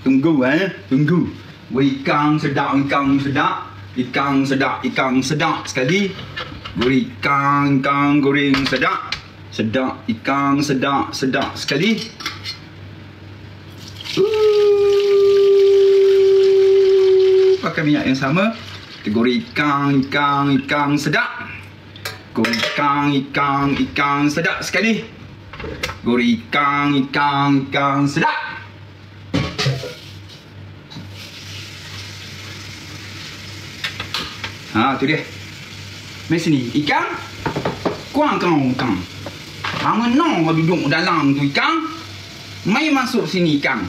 Tunggu eh, tunggu. Ikan sedap, ikan sedap. Ikan sedap, ikan sedap sekali. Goreng ikan, ikan goreng sedap. Sedap, ikan sedap, sedap sekali. Uh, pakai minyak yang sama. Kita goreng ikan, ikan, ikan sedap. Goreng ikan, ikan, ikan sedap sekali. Goreng ikan, ikan, ikan sedap. Ha, tu dia. Mari sini. Ikan. Kuang kau ikan. Hang mana kau duduk dalam tu ikan? Mai masuk sini ikan.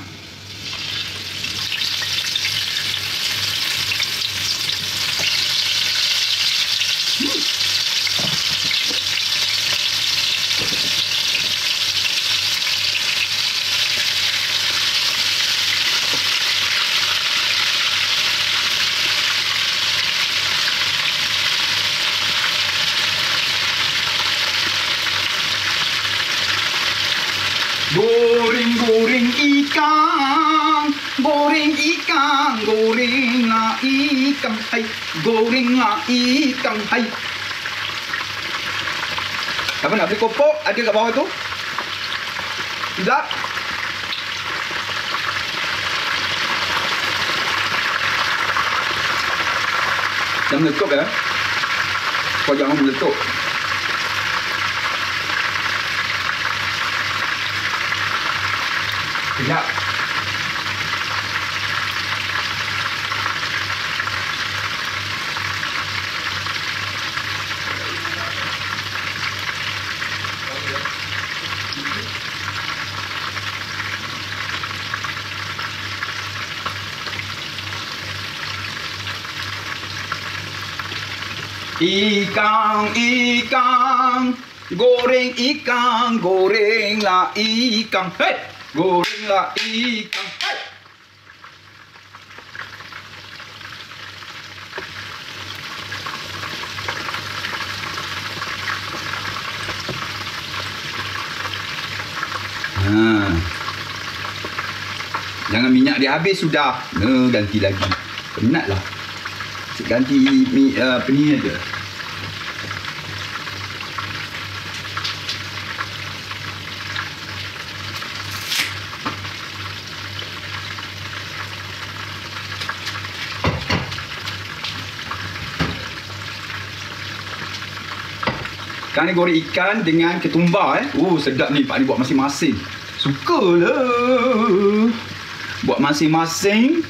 Ikan Hai Goreng lah ikan Hai Apa nak beli kopok? Ada kat bawah tu? Tidak? Jangan meletup ya Kau jangan meletup Sekejap. Ikan, ikan, goreng ikan, gorenglah ikan. Hei! Gorenglah ikan. Hai. Ha. Jangan minyak dia habis sudah. Ne, ganti lagi. Penatlah. Ganti mi uh, apa ni Sekarang ni goreng ikan dengan ketumbar eh. Oh sedap ni Pak ni buat masing-masing. Sukalah. Buat masing-masing.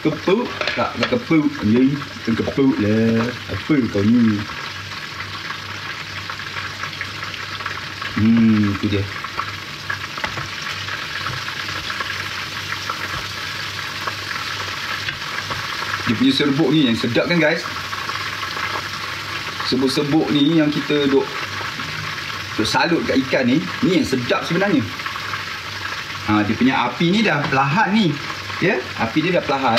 Kepuk. Tak, tak kepuk. Ya, kepuk lah. Apa kau ni? Hmm, tu dia. Dia punya serbuk ni yang sedap kan guys? Sebut-sebut ni yang kita duk duk salut kat ikan ni, ni yang sedap sebenarnya. Ha, dia punya api ni dah perlahan ni. Ya, api dia dah perlahan.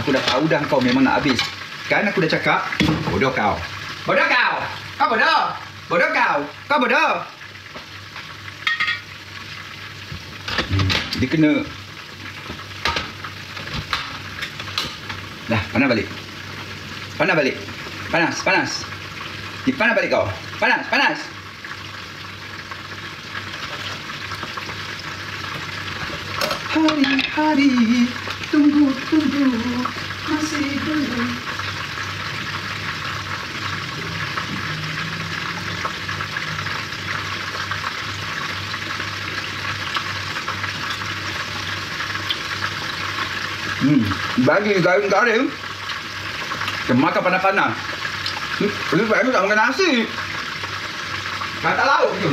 Aku dah tahu dah kau memang nak habis. Kan aku dah cakap, bodoh kau. Bodoh kau. Kau bodoh. Bodoh kau. Kau bodoh. Hmm, dia kena Dah, panas balik. Panas balik. Panas, panas. Panas balik kau. Panas, panas. Hari-hari tunggu-tunggu masih belum. Hmm, bagi garing-garing. Kita makan panas-panas. Lebih baik tak makan nasi. Kata lauk tu.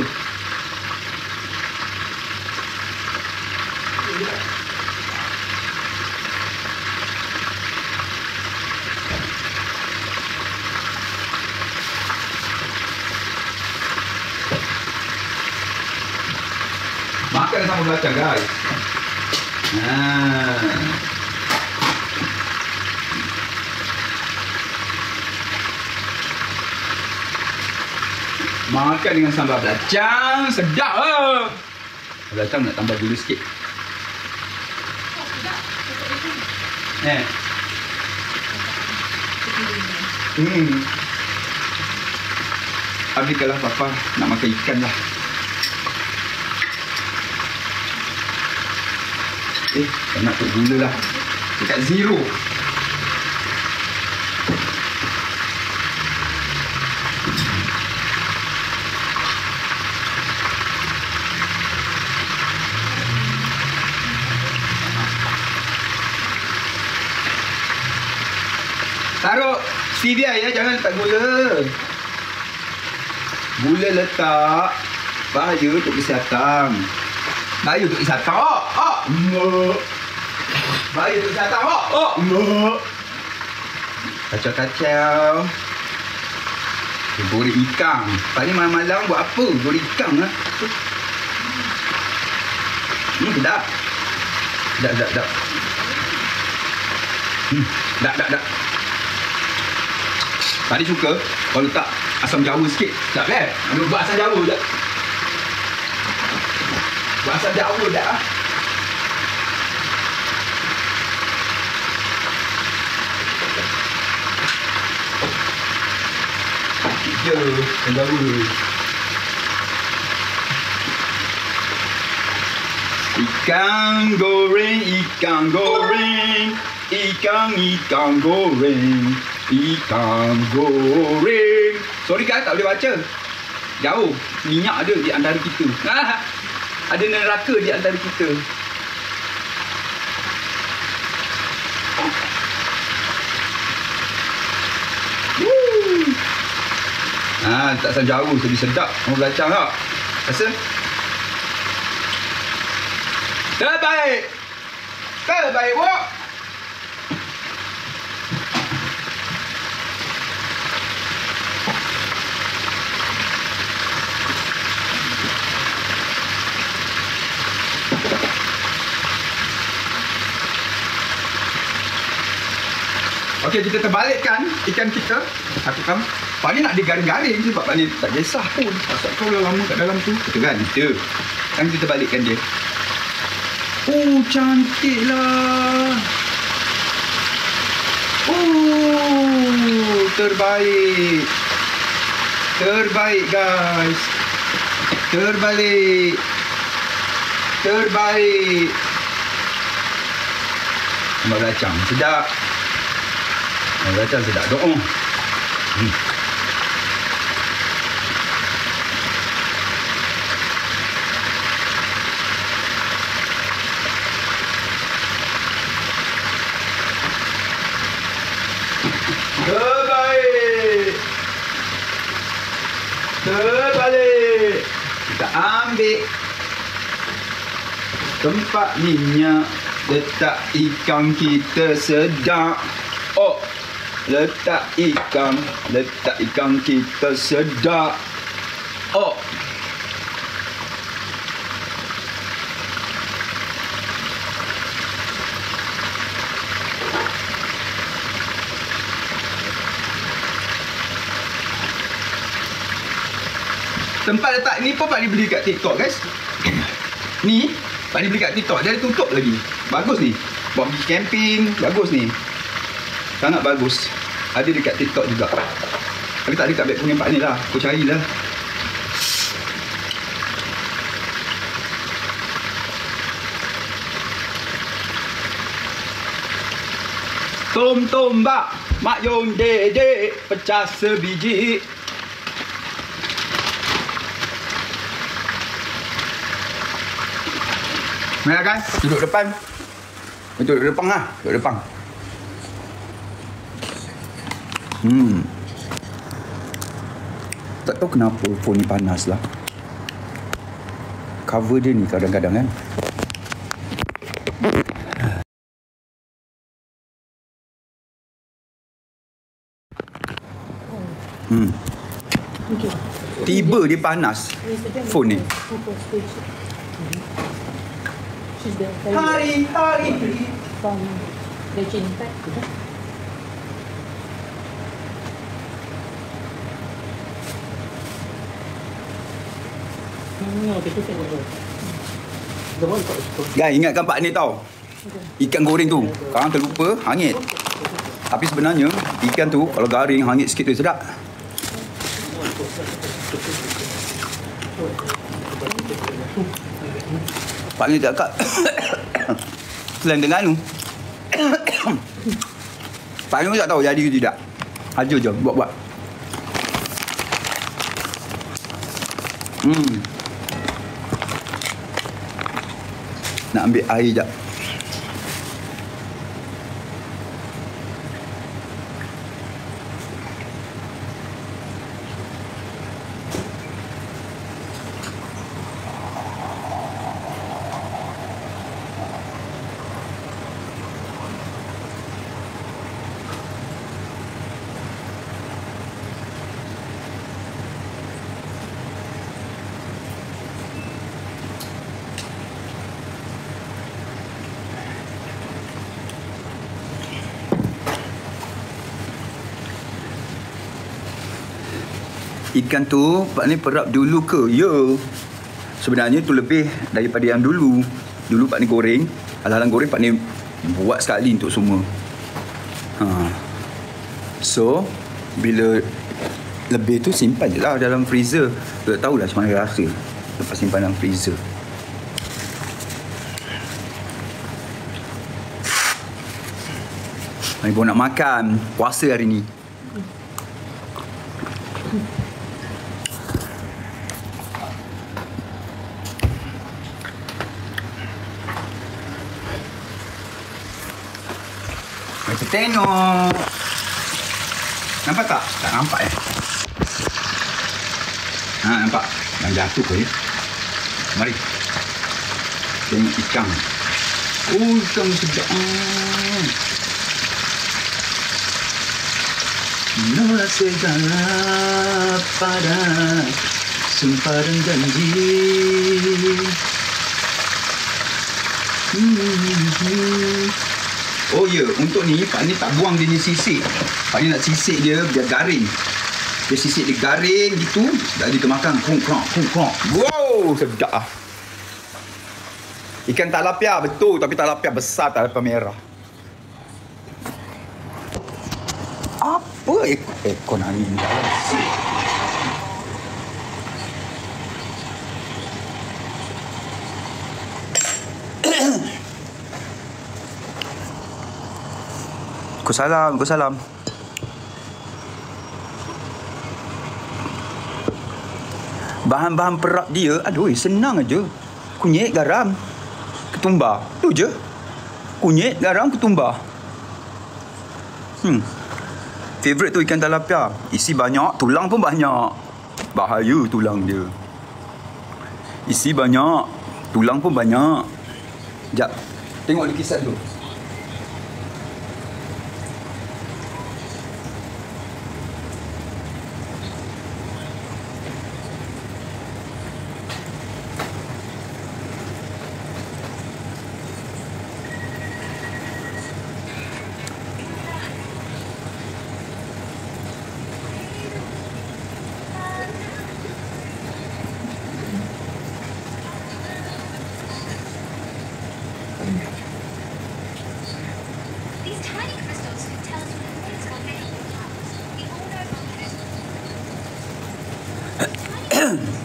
Makan sama belakang guys. Nah. Makan dengan sambal belacang Sedap ah. Belacang nak tambah gula sikit. Eh. Hmm. Habis kalau papa nak makan ikan lah. Eh, tak nak put gula lah. Dekat zero. Stevia ya, jangan letak gula. Gula letak bahaya untuk kesihatan. Bahaya untuk kesihatan. Oh, oh. Mak. Bahaya untuk kesihatan. Oh, oh. Mak. Kacau-kacau. Goreng ikan. Tadi malam-malam buat apa? Goreng ikan lah. Hmm, sedap. Sedap, sedap, sedap. Hmm, sedap, sedap, sedap. Tadi suka kalau letak asam jawa sikit. Tak kan? Ambil buat asam jawa je. Buat asam jawa dah. ah. Ya, asam jawa. Ikan goreng, ikan goreng, ikan ikan goreng, ikan goreng. Sorry kan tak boleh baca. Jauh. Minyak ada di antara kita. Ada neraka di antara kita. Ah, tak asam jauh jadi sedap. Mau belacang tak? Rasa? Terbaik. Terbaik, Wak. Okey, kita terbalikkan ikan kita. Satu kam. Pak ni nak digaring-garing sebab Pak ni tak kisah pun. Pasal kau dah lama kat dalam tu. Betul kan? Kita. Kan kita balikkan dia. Oh, cantik lah. Oh, terbaik. Terbaik, guys. Terbalik. Terbaik. Sambal kacang. Sedap. Sambal kacang sedap. Doa. Hmm. Terbaik. Terbalik. Kita ambil tempat minyak. Letak ikan kita sedap. Letak ikan. Letak ikan kita sedap. Oh. Tempat letak ni pun Pak beli kat TikTok guys. Ni Pak beli kat TikTok. Dia tutup lagi. Bagus ni. Buat pergi camping. Bagus ni. Sangat bagus. Ada dekat TikTok juga. Tapi tak ada kat beg punya Pak ni lah. Aku carilah. Tom tom bak. Mak Yong dede Pecah sebiji. Mereka kan Duduk depan. Duduk depan lah. Duduk depan Hmm. Tak tahu kenapa phone ni panas lah Cover dia ni kadang-kadang kan? Hmm. Tiba dia panas Phone ni. Hari hari. from the Chin Pack. No, the different one. The one got the Guys ingatkan Pak ni tau. Ikan goreng tu. Korang terlupa hangit. Tapi sebenarnya Ikan tu Kalau garing hangit sikit tu sedap. Pak ni cakap Selain dengan tu Pak ni tak tahu jadi ke tidak. Aja je buat-buat. Hmm Nak ambil air jap Ikan tu Pak ni perap dulu ke? Ya. Sebenarnya tu lebih daripada yang dulu. Dulu Pak ni goreng Alang-alang goreng Pak ni buat sekali untuk semua. Ha. So Bila Lebih tu simpan je lah dalam freezer. Tak tahulah macam mana rasa Lepas simpan dalam freezer. Mari nak makan Puasa hari ni Kita tengok. Nampak tak? Tak nampak eh. Ha, nampak? Yang jatuh ke ya? Mari. Tengok ikan. Oh, ikan sedap. Segala pada sumpah dan janji. Hmm. Oh ya, untuk ni Pak ni tak buang dia ni sisik. Pak ni nak sisik dia biar garing. Dia sisik dia garing gitu, dah dia makan krong krong krong krong. Wow, sedap ah. Ikan talapia betul tapi talapia besar talapia merah. Apa ekor, nani ni dalam sik? Kusalam, kusalam. Bahan-bahan perap dia, aduh, senang aja. Kunyit, garam, ketumbar. Tu je. Kunyit, garam, ketumbar. Hmm. Favorite tu ikan talapia. Isi banyak, tulang pun banyak. Bahaya tulang dia. Isi banyak, tulang pun banyak. Jap. Tengok lukisan tu.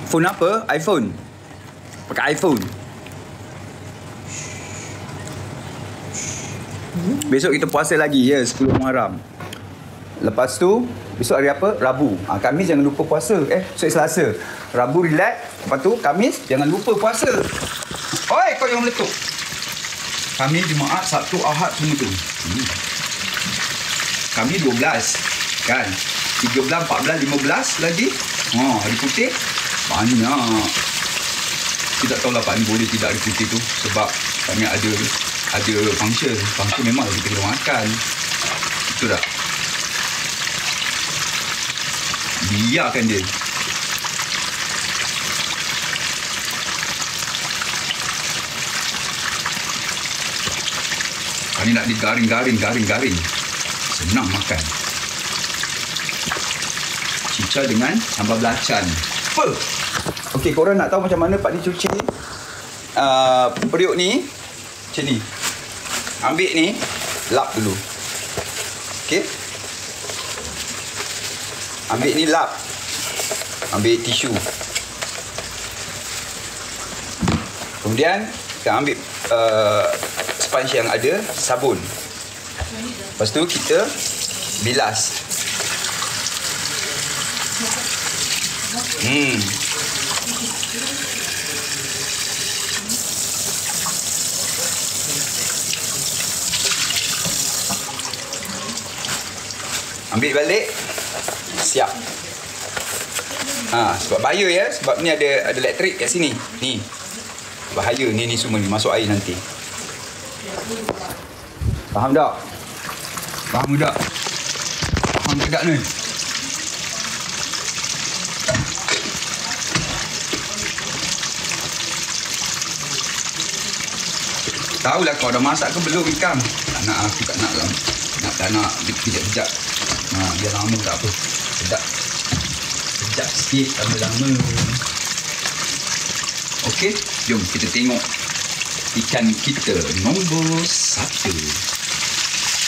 Phone apa? iPhone. Pakai iPhone. Besok kita puasa lagi ya 10 Muharram. Lepas tu besok hari apa? Rabu. Ha, Khamis jangan lupa puasa. Eh, esok Selasa. Rabu relax. Lepas tu Khamis jangan lupa puasa. Oi, kau yang meletup. Khamis, Jumaat, Sabtu, Ahad semua tu. Hmm. Kami 12 kan 13, 14, 15 lagi ha, hari putih banyak kita tak tahulah Pak ni boleh tidak hari putih tu sebab kami ada ada function function memang kita kena makan betul tak biarkan dia Kami nak digaring-garing, garing-garing. Senang makan. Cicah dengan sambal belacan. Apa? Okey, korang nak tahu macam mana Pak ni cuci uh, periuk ni? Macam ni. Ambil ni, lap dulu. Okey. Ambil ni lap. Ambil tisu. Kemudian kita ambil uh, sponge yang ada, sabun. Lepas tu kita bilas. Hmm. Ambil balik. Siap. Ha, sebab bahaya ya. Sebab ni ada ada elektrik kat sini. Ni. Bahaya ni ni semua ni masuk air nanti. Faham tak? Faham tak? Faham tak ni? Tahulah kau dah masak ke belum ikan? Tak nak aku tak nak lah. Nak tak nak kejap-kejap. Ha, biar lama tak apa. Sedap. Sekejap sikit lama-lama. Okey, jom kita tengok ikan kita nombor satu.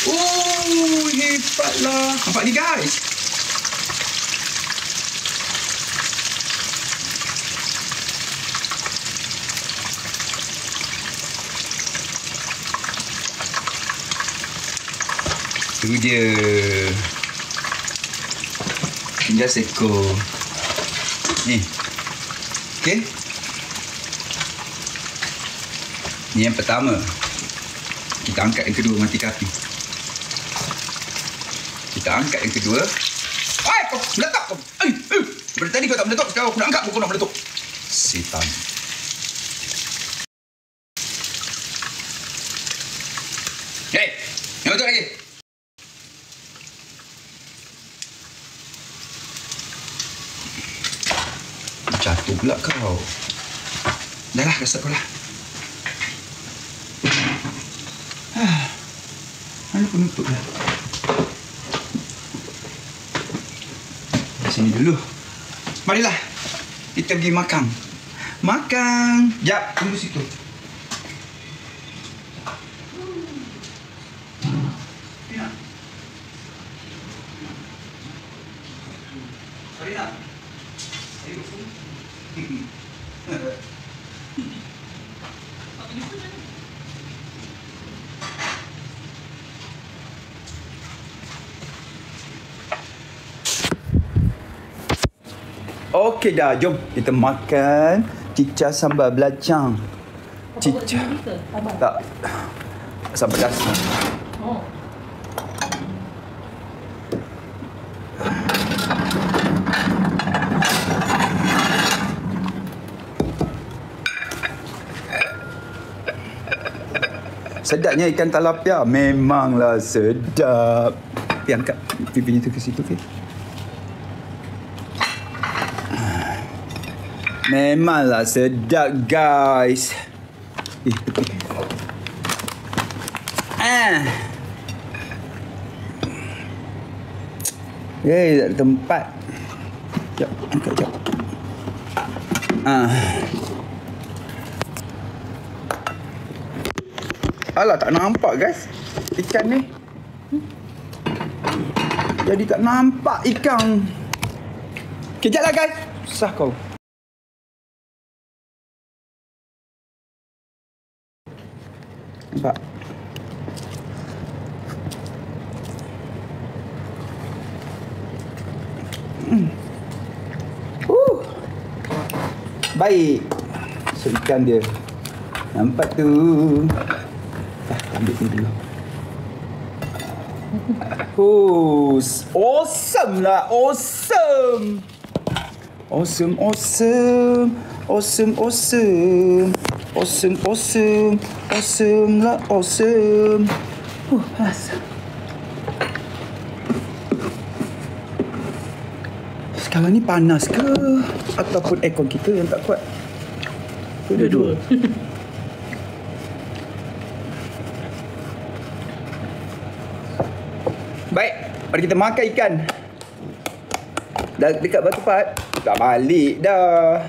Oh, hebatlah. Nampak ni guys? Tu dia. Tinggal seekor. Ni. Okey. Ni yang pertama. Kita angkat yang kedua mati api. Kita angkat yang kedua. Ai, kau meletak kau. Ai, ai. Dari tadi kau tak meletak, sekarang aku nak angkat kau nak meletak. Setan. Hei, yang betul lagi. Jatuh pula kau. Dah lah, rasa kau lah. Ah, Mana penutup dah? Sini dulu. Marilah. Kita pergi makan. Makan. Jap, tunggu situ. Okey dah, jom kita makan cicah sambal belacang. Cicah. Tak. Sambal dasar. Oh. Sedapnya ikan talapia. Memanglah sedap. Pergi angkat pipinya tu ke situ, okey? Memanglah sedap, guys. Eh. Ah. Eh, tak ada tempat. Jap, angkat jap. Ah. Alah tak nampak guys Ikan ni Jadi tak nampak ikan Kejap lah guys Susah kau Nampak Hmm. Uh. Baik So ikan dia Nampak tu Ah, ambil ni dulu. Oh, awesome lah, awesome. Awesome, awesome. Awesome, awesome. Awesome, awesome. Awesome lah, awesome. Uh, panas. Sekarang ni panas ke? Ataupun aircon kita yang tak kuat? Dua-dua. Baik, mari kita makan ikan. Dah dekat Batu Pat, tak balik dah.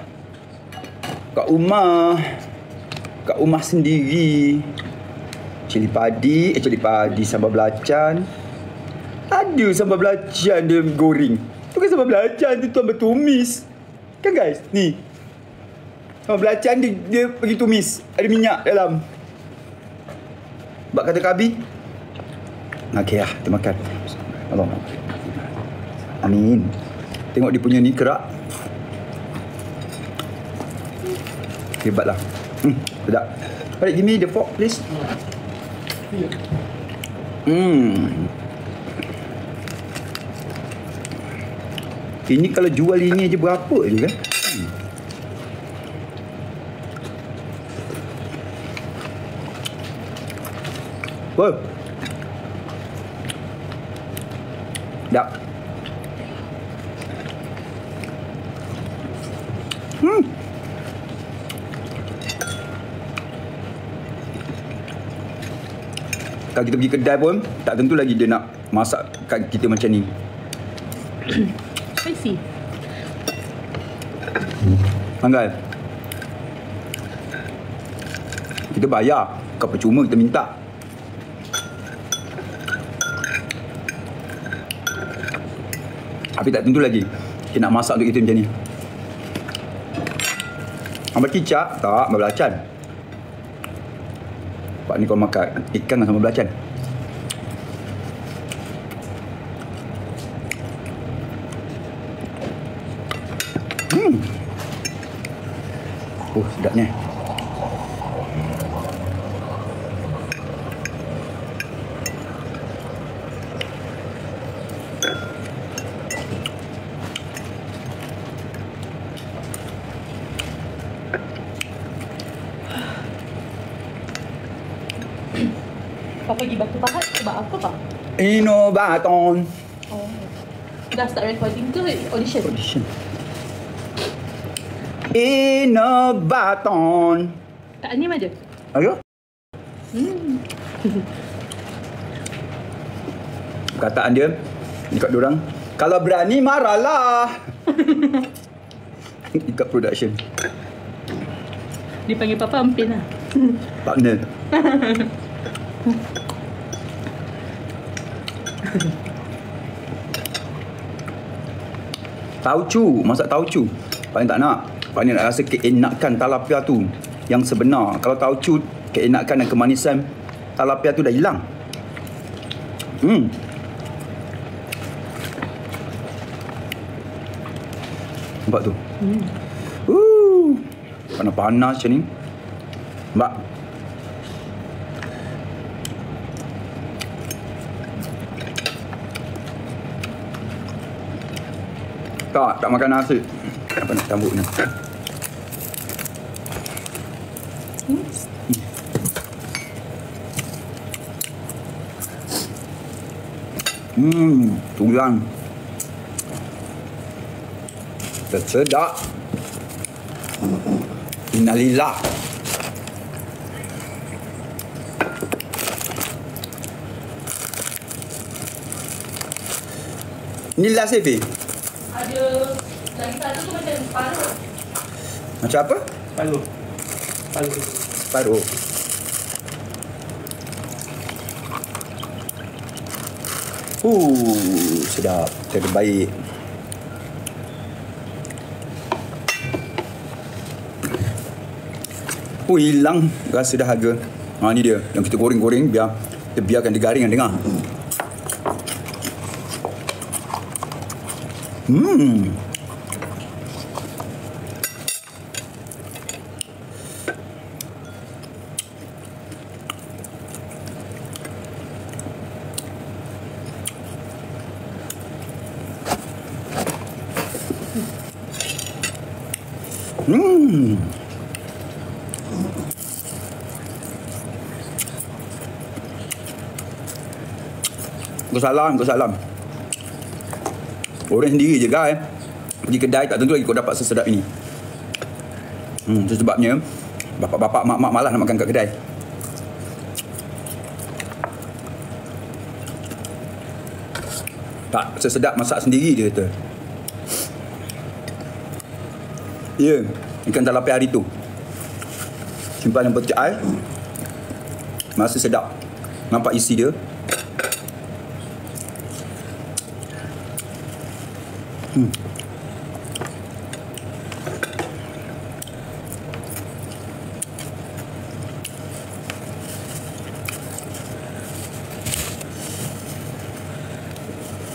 Kat rumah. Kat rumah sendiri. cili padi, eh cili padi sambal belacan. Ada sambal belacan dia goreng. Tu kan sambal belacan tu tuan bertumis. Kan guys? Ni. Sambal belacan dia, dia pergi tumis. Ada minyak dalam. Bak kata kabi. Okey lah, kita makan. Allah. Amin. Tengok dia punya ni kerak. Hebat lah. Hmm, sedap. Balik, give me the fork please. Hmm. Ini kalau jual ini aja berapa je kan? Hmm. Wow. Sedap. Kalau kita pergi kedai pun tak tentu lagi dia nak masak kat kita macam ni. Spicy. Anggal. Kita bayar. Kau percuma kita minta. Tapi tak tentu lagi. Kita nak masak untuk kita macam ni. Sambal kicap? Tak, sambal belacan. Pak ni kau makan ikan sambal belacan. Hmm. Oh, sedapnya. Kau pergi batu pahat sebab apa pak? Inovaton. Oh. Dah start recording ke audition? Audition. Inovaton. Tak anim ada? Ayo. Hmm. Kataan dia dekat diorang. Kalau berani marahlah. Dekat production. Dipanggil papa ampin lah. Partner. Taucu, masak taucu. Paling tak nak. Paling nak rasa keenakan talapia tu yang sebenar. Kalau taucu, keenakan dan kemanisan talapia tu dah hilang. Hmm. Nampak tu? Hmm. Uh, panas-panas macam ni. Mbak. Tak, tak makan nasi. Apa nak campur ni? Hmm. Hmm, tulang. Tersedak. Innalillah. Ni last Efi? Ada lagi satu tu macam paruh. Macam apa? Paruh. Paruh. Paruh. Uh, sedap. Terbaik. Oh, hilang rasa dahaga. Ha, ni dia. Yang kita goreng-goreng biar kita biarkan dia garing dan dengar. Hmm. Hmm. Kau salam, salam. Orang sendiri je guys. Pergi kedai tak tentu lagi kau dapat sesedap ini. Hmm, itu sebabnya bapak-bapak, mak-mak malas nak makan kat kedai. Tak sesedap masak sendiri dia kata. Ya, ikan talapia hari tu. Simpan dalam peti air. Masih sedap. Nampak isi dia? Hmm.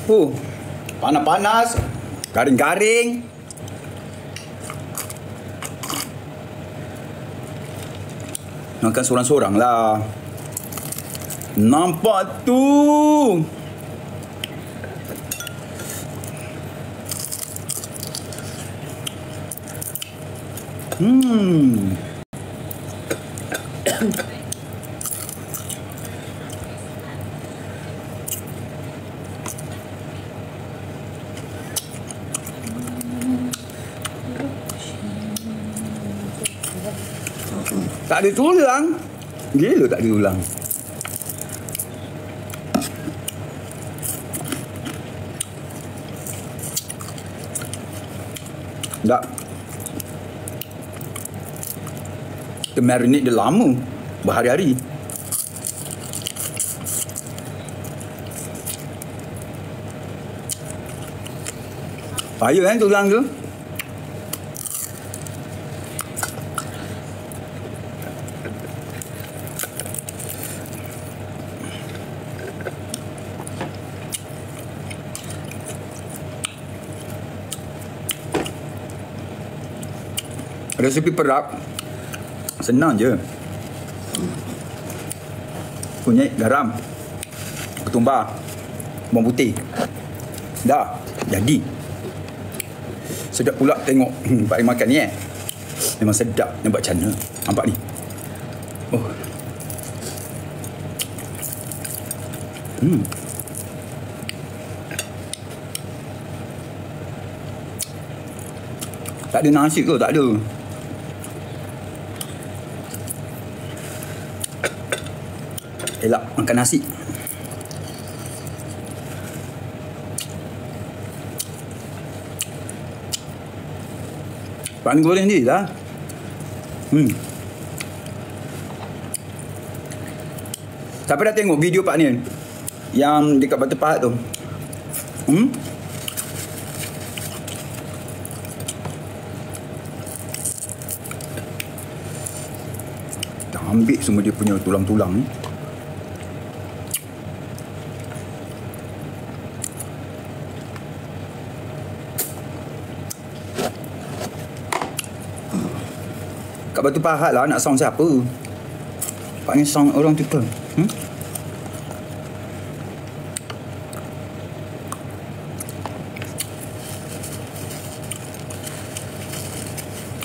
Oh, panas-panas, garing-garing. Makan seorang-seorang lah. Nampak tu. Hmm. Tak ada tulang. Gila tak ada Kita marinate dia lama. Berhari-hari. Payah kan tulang tu? Resepi perap Senang je. Kunyit, garam Ketumbar Bawang putih. Dah Jadi. Sedap pula tengok hmm, Pak Aim makan ni eh. Memang sedap Nampak macam mana? Nampak ni? Oh. Hmm. Tak ada nasi ke? Tak ada. Elak makan nasi. Pan goreng ni lah. Hmm. Siapa dah tengok video Pak Nian? Yang dekat Batu Pahat tu. Hmm? Ambil semua dia punya tulang-tulang ni. Kat Batu Pahat lah nak sound siapa? Pak ni sound orang tu ke? Hmm?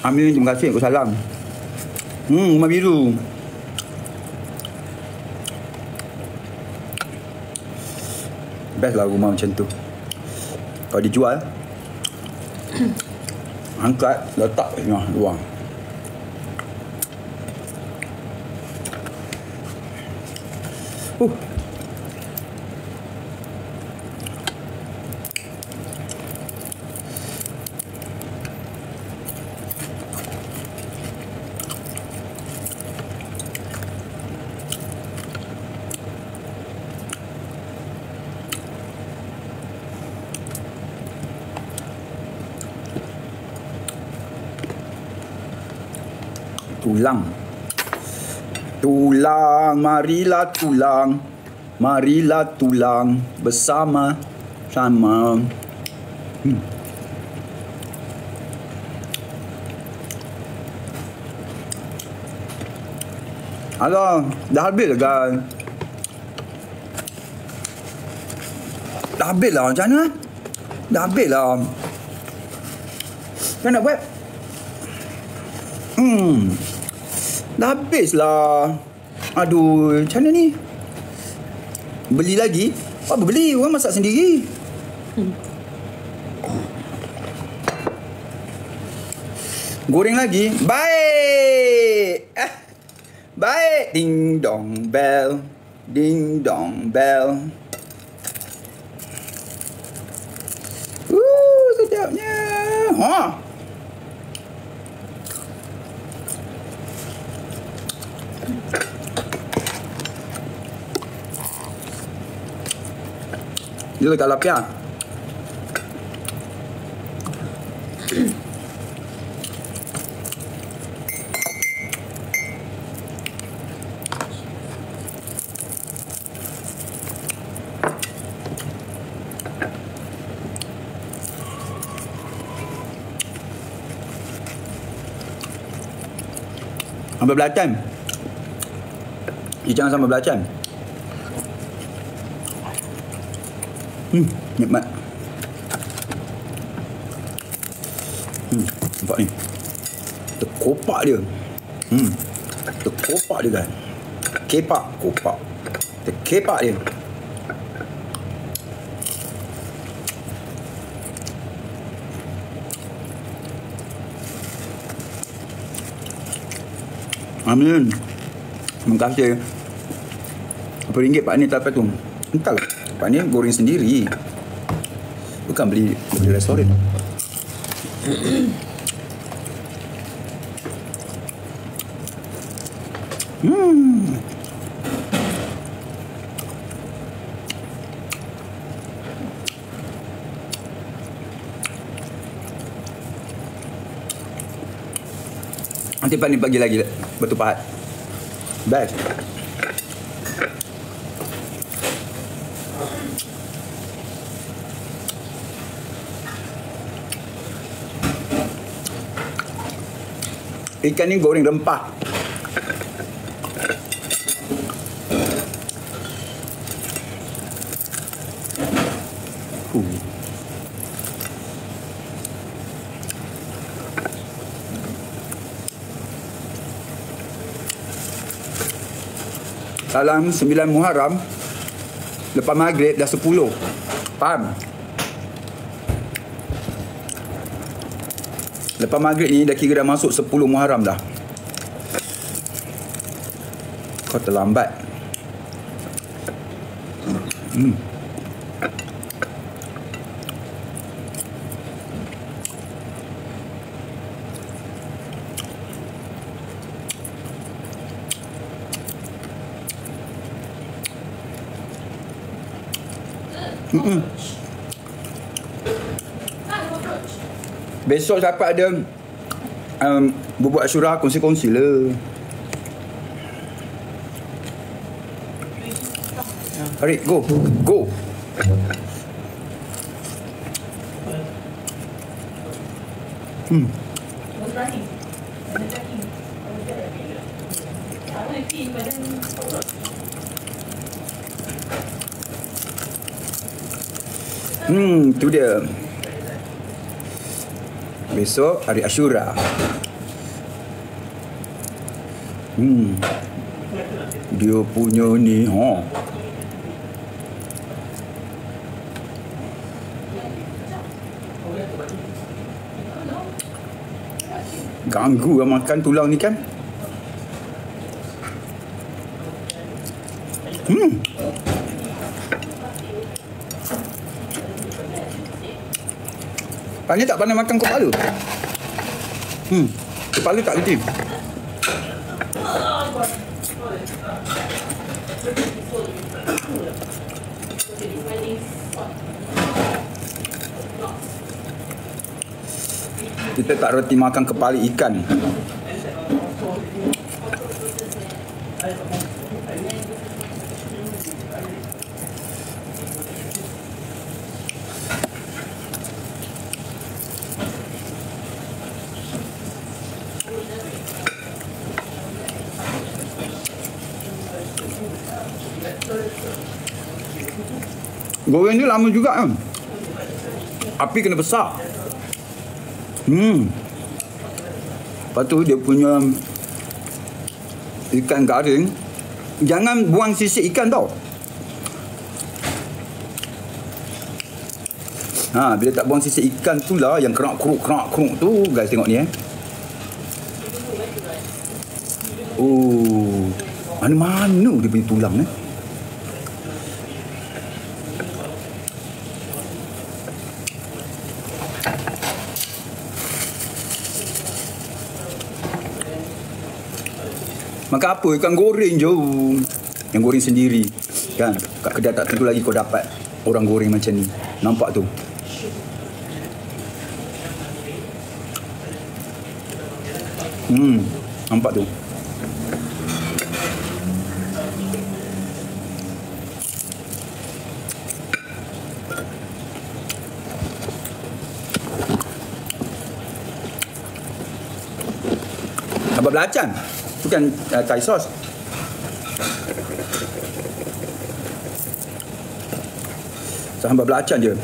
Amin, terima kasih. Aku salam. Hmm, rumah biru. Best lah rumah macam tu. Kalau dijual, angkat, letak tengah luar. Uh. Tulang. Tulang, marilah tulang. Marilah tulang bersama sama. Hmm. Alah, dah habis lah kan? Dah habis lah macam mana? Dah habis lah. Macam nak buat? Hmm. Dah habis lah. Aduh, macam mana ni? Beli lagi? Apa beli? Orang masak sendiri. Goreng lagi? Baik. Eh. Baik. Ding dong bell. Ding dong bell. Uh, sedapnya. Ha. Dia lekat lapia. Sambal belacan. Ikan sambal belacan. Hmm, nikmat. Hmm, nampak ni. Terkopak dia. Hmm. Terkopak dia kan. Kepak, kopak. Terkepak dia. Amin. Terima kasih. Berapa ringgit Pak ni tak tu? Entahlah. Ni goreng sendiri. Bukan beli beli restoran. Hmm. Nanti Pak ni bagi lagi batu pahat. Best. Ikan ni goreng rempah. Dalam 9 Muharram Lepas maghrib dah 10 Faham? Lepas maghrib ni dah kira dah masuk 10 Muharram dah. Kau terlambat. Hmm Besok dapat ada um, Bubuk Asyura kongsi-kongsi lah Tarik, go. Go. Hmm. Hmm, tu dia. Besok hari Ashura. Hmm. Dia punya ni, ha. Ganggu lah makan tulang ni kan. Tanya tak pandai makan kepala. Hmm. Kepala tak kerti. Kita tak reti makan kepala ikan. Goreng ni lama juga kan. Api kena besar. Hmm. Lepas tu dia punya ikan garing. Jangan buang sisik ikan tau. Ha, bila tak buang sisik ikan tu lah yang kerak keruk kerak keruk tu guys tengok ni eh. Oh. Mana-mana dia punya tulang eh. Makan apa? Ikan goreng je. Yang goreng sendiri. Kan? Kat kedai tak tentu lagi kau dapat. orang goreng macam ni. Nampak tu? Hmm, nampak tu. Sambal belacan. Bukan uh, Thai sauce. Sambal belacan je.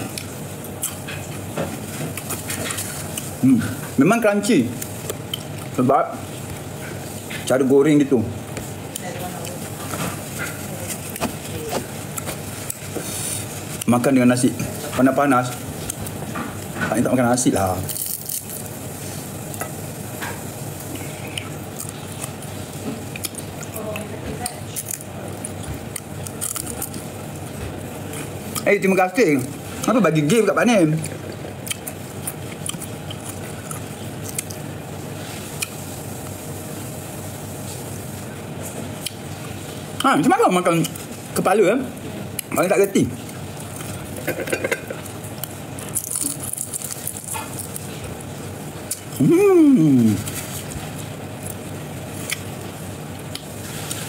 Hmm, memang crunchy. Sebab cara goreng dia tu. Makan dengan nasi panas-panas. Tak tak makan nasi lah. Eh, terima kasih. Apa bagi gift kat Pak Nim? Ha, macam mana makan kepala eh? Orang tak reti. Hmm.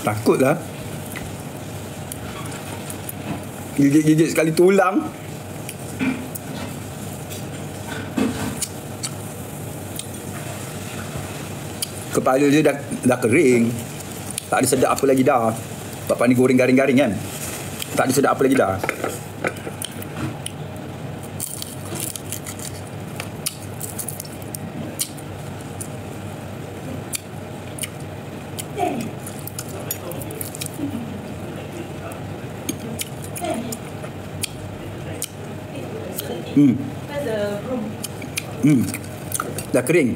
Takutlah. Gigit-gigit sekali tulang. Kepala dia dah, dah kering. Tak ada sedap apa lagi dah. Bapak ni goreng garing-garing kan. Tak ada sedap apa lagi dah. Dah kering.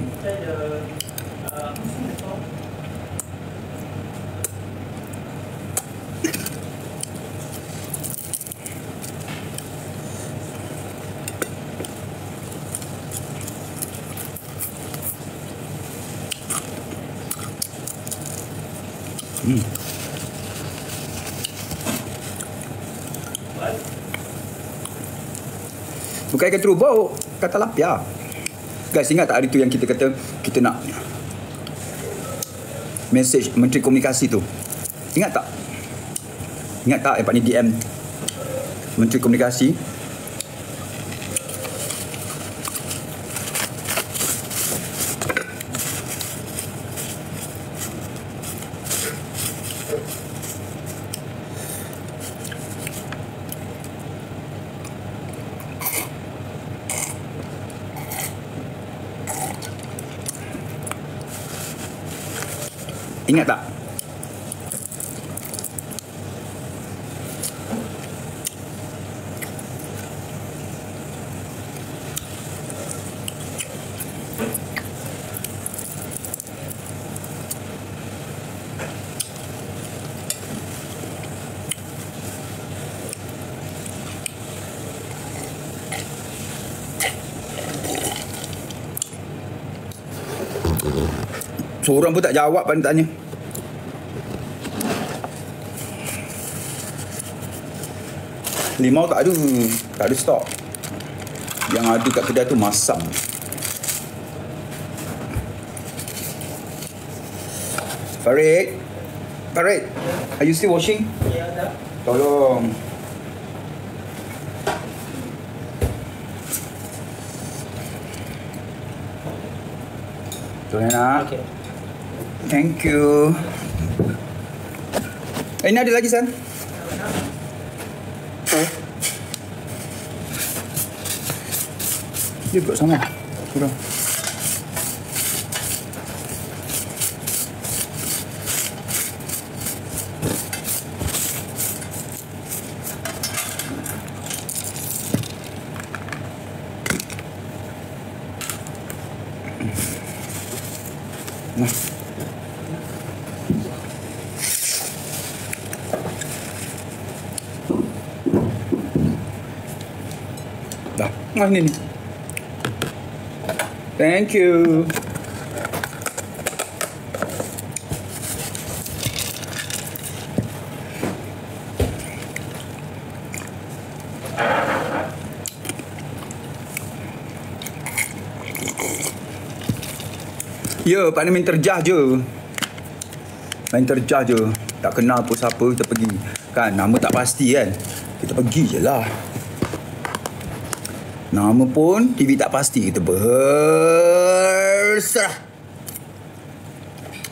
Bukan ikan terubuk Kata lapia Guys ingat tak hari tu yang kita kata Kita nak Message Menteri Komunikasi tu Ingat tak? Ingat tak Pak ni DM Menteri Komunikasi Ingat tak? Seorang pun tak jawab pada tanya. Limau tak ada. Tak ada stok. Yang ada kat kedai tu masam. Farid. Farid. Are you still washing? Ya, dah. Tolong. Tolong nak. Okey. Thank you. Eh, ini ada lagi, San. Dia buat sama. Kurang. Nah. Dah. Nah, ini ni. Thank you. Ya, Pak Nam main terjah je. Main terjah je. Tak kenal pun siapa, kita pergi. Kan, nama tak pasti kan. Kita pergi je lah. Nama pun TV tak pasti. Kita berserah.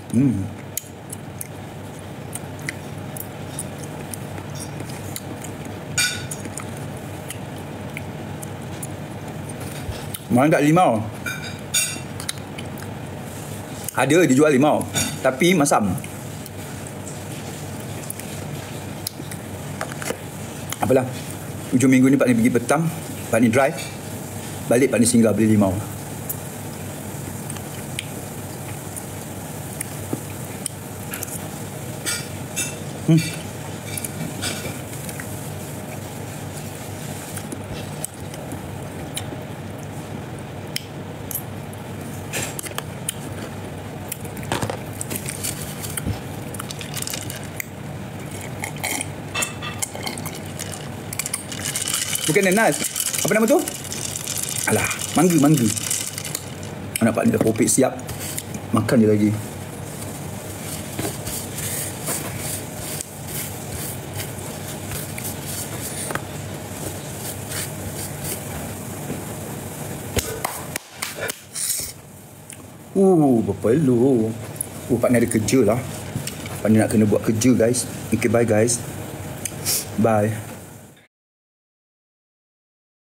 Hmm. Mana tak limau? Ada dijual limau. Tapi masam. Apalah. Hujung minggu ni Pak ni pergi petang. Pak ni drive. Balik Pak ni singgah beli limau. Hmm. Bukan nanas. Apa nama tu? Alah, mangga, mangga. Anak pak ni dah popek siap. Makan je lagi. Uh, berpeluh. Uh, pak ni ada kerja lah. Pak ni nak kena buat kerja guys. Okay, bye guys. Bye.